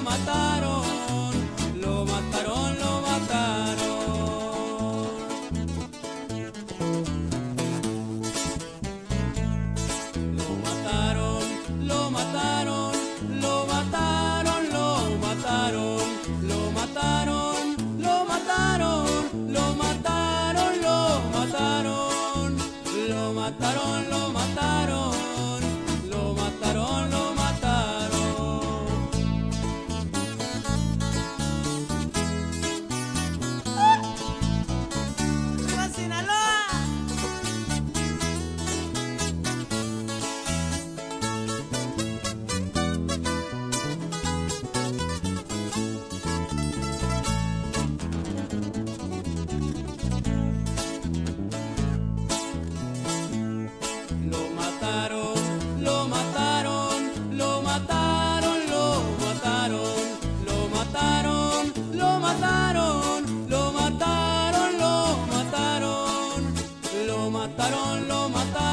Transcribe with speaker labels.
Speaker 1: lo mataron, lo mataron, lo mataron. Lo mataron, lo mataron, lo mataron, lo mataron, lo mataron, lo mataron, lo mataron, lo mataron, lo mataron. lo mataron.